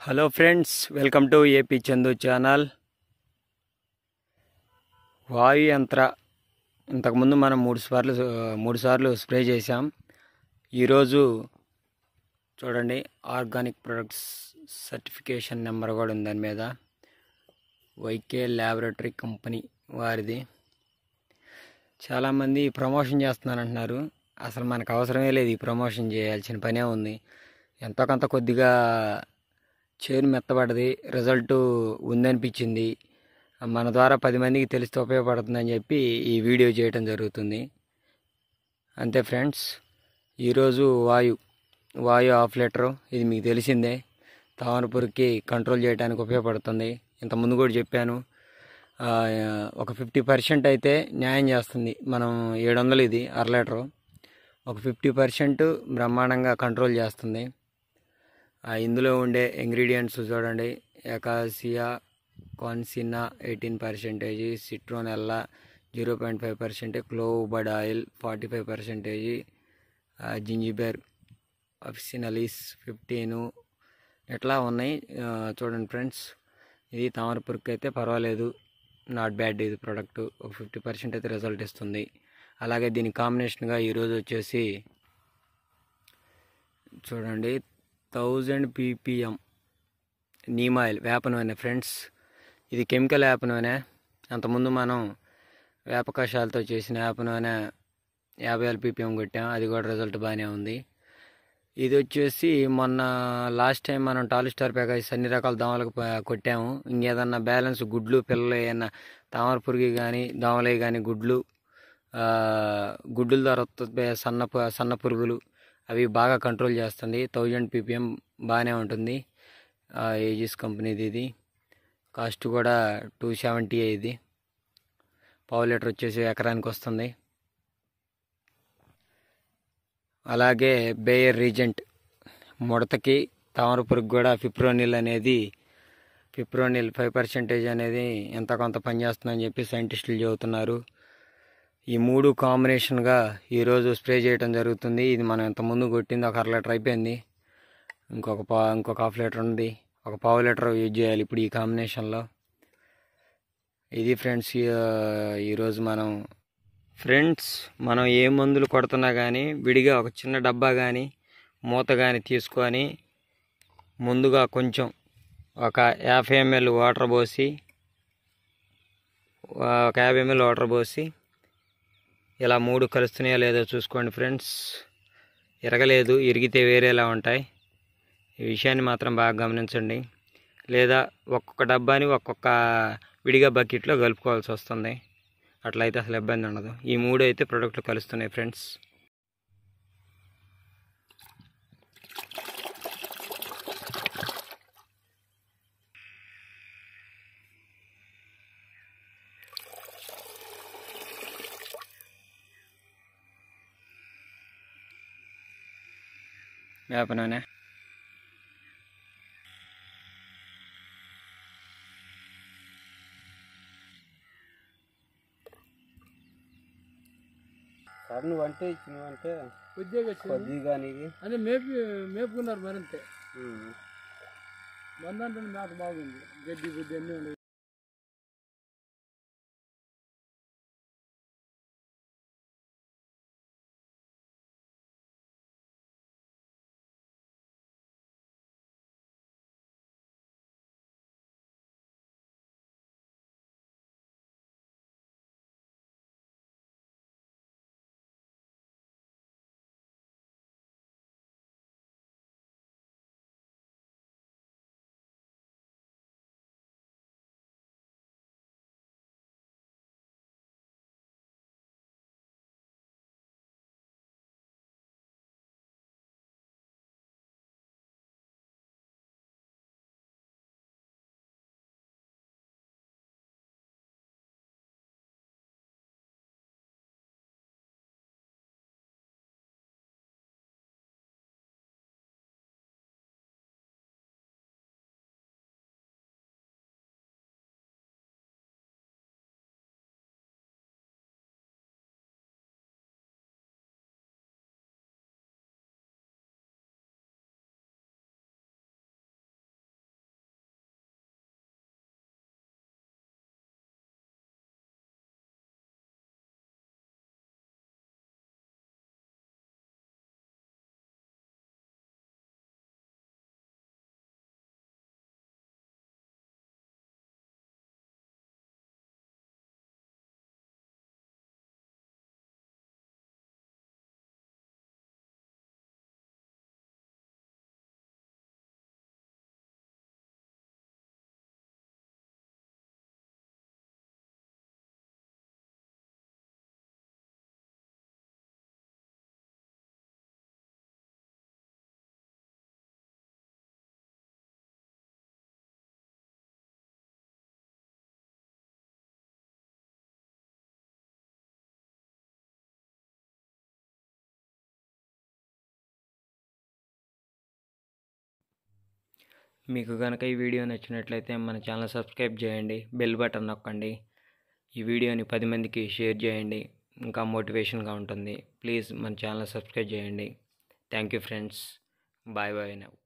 Hello friends welcome to AP Chandu channel వాయు యంత్ర ఇంతకుముందు మనం మూడు సార్లు మూడు సార్లు స్ప్రే చేసాం ఈరోజు చూడండి ఆర్గానిక్ ప్రొడక్ట్స్ సర్టిఫికేషన్ నెంబర్ కూడా ఉంది దాని మీద. వైకే ల్యాబొరేటరీ కంపెనీ వారిది. చాలామంది ప్రమోషన్ చేస్తున్నారంటున్నారు అసలు మనకు అవసరమే లేదు ఈ ప్రమోషన్ చేయాల్సిన పనే ఉంది. ఎంతో కొంత కొద్దిగా చేను మెత్తబడ్డది రిజల్ట్ ఉందనిపించింది. మన ద్వారా పది మందికి తెలిస్తే ఉపయోగపడుతుందని చెప్పి ఈ వీడియో చేయటం జరుగుతుంది. అంతే ఫ్రెండ్స్ ఈరోజు వాయు వాయు ఆఫ్ లీటరు ఇది మీకు తెలిసిందే. తామరపురికి కంట్రోల్ చేయడానికి ఉపయోగపడుతుంది. ఇంత ముందు కూడా చెప్పాను. ఒక ఫిఫ్టీ పర్సెంట్ అయితే న్యాయం చేస్తుంది. మనం ఏడు వందలు ఇది అర లీటరు. ఒక ఫిఫ్టీ పర్సెంట్ బ్రహ్మాండంగా కంట్రోల్ చేస్తుంది. ఇందులో ఉండే ఇంగ్రీడియంట్స్ చూడండి. Acacia concinna eighteen percentage citronella zero point five percent clove bud oil forty five percentage zingiber officinalis ఫిఫ్టీను ఇట్లా ఉన్నాయి చూడండి ఫ్రెండ్స్ ఇది తామరపురికి అయితే పర్వాలేదు. నాట్ బ్యాడ్ ఇది ప్రోడక్ట్ ఒక ఫిఫ్టీ పర్సెంట్ అయితే రిజల్ట్ ఇస్తుంది. అలాగే దీని కాంబినేషన్గా ఈరోజు వచ్చేసి చూడండి థౌజండ్ పీపీఎం. నీమ్ ఆయిల్ వేప నూనె. ఫ్రెండ్స్ ఇది కెమికల్ వేప నూనె. అంతకుముందు మనం వేప చేసిన వేప నూనె యాభై వేల పీపీఎం కొట్టాం. అది కూడా రిజల్ట్ బాగానే ఉంది. ఇది వచ్చేసి మొన్న లాస్ట్ టైం మనం టాలిస్టార్ ప్యాకేజ్ అన్ని రకాల దోమలకు కొట్టాము. ఇంకేదన్నా బ్యాలెన్స్ గుడ్లు పిల్లలు ఏదన్నా తామర పురుగు కానీ దోమలే కానీ గుడ్లు గుడ్డుల ద్వారా వస్తుంది సన్న సన్న పురుగులు అవి బాగా కంట్రోల్ చేస్తుంది. థౌజండ్ పీపీఎం బాగానే ఉంటుంది. ఏజిస్ కంపెనీది ఇది. కాస్ట్ కూడా టూ సెవెంటీ ఇది పావు లీటర్ వచ్చేసి ఎకరానికి వస్తుంది. అలాగే బేయర్ రీజెంట్ ముడతకి తామర పురుగు కూడా ఫిప్రోనిల్ అనేది ఫిప్రోనిల్ ఫైవ్ పర్సెంటేజ్ అనేది ఎంత కొంత పనిచేస్తుందని చెప్పి సైంటిస్టులు చెబుతున్నారు. ఈ మూడు కాంబినేషన్గా ఈరోజు స్ప్రే చేయడం జరుగుతుంది. ఇది మనం ఇంత ముందు కొట్టింది ఒక అర లీటర్ అయిపోయింది. ఇంకొక పా ఇంకొక హాఫ్ లీటర్ ఉంది. ఒక పావు లీటర్ యూజ్ చేయాలి ఇప్పుడు ఈ కాంబినేషన్లో. ఇది ఫ్రెండ్స్ ఈరోజు మనం ఫ్రెండ్స్ మనం ఏ మందులు కొడుతున్నా కానీ విడిగా ఒక చిన్న డబ్బా కానీ మూత కానీ తీసుకొని ముందుగా కొంచెం ఒక యాభై ఎంఎల్ వాటర్ పోసి ఒక యాభై ఎంఎల్ వాటర్ పోసి ఇలా మూడు కలుస్తున్నాయో లేదో చూసుకోండి ఫ్రెండ్స్. ఇరగలేదు ఇరిగితే వేరేలా ఉంటాయి. ఈ విషయాన్ని మాత్రం బాగా గమనించండి. లేదా ఒక్కొక్క డబ్బాని ఒక్కొక్క విడిగా బకెట్లో కలుపుకోవాల్సి వస్తుంది. అట్లయితే అసలు ఇబ్బంది ఉండదు. ఈ మూడు అయితే ప్రొడక్ట్లు కలుస్తున్నాయి ఫ్రెండ్స్. వేప నూనె సార్ నువ్వు అంటే ఇచ్చినవంటే ఉద్యోగం కొద్దిగా నీకు అదే మేపి మేపుకున్నారు మరింతే మందంటే మేత బాగుంది గడ్డి బుద్ధి అన్నీ మీకు కనుక ఈ వీడియో నచ్చినట్లయితే మన ఛానల్ సబ్స్క్రైబ్ చేయండి బెల్ బటన్ నొక్కండి. ఈ వీడియోని పది మందికి షేర్ చేయండి ఇంకా మోటివేషన్గా ఉంటుంది. ప్లీజ్ మన ఛానల్ సబ్స్క్రైబ్ చేయండి. Thank you friends. Bye bye now